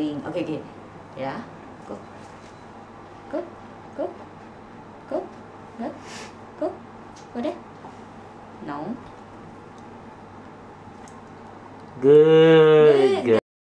Okay, okay. Yeah. Go. Go. Go. Go. Go. Go. Go there. No. Good.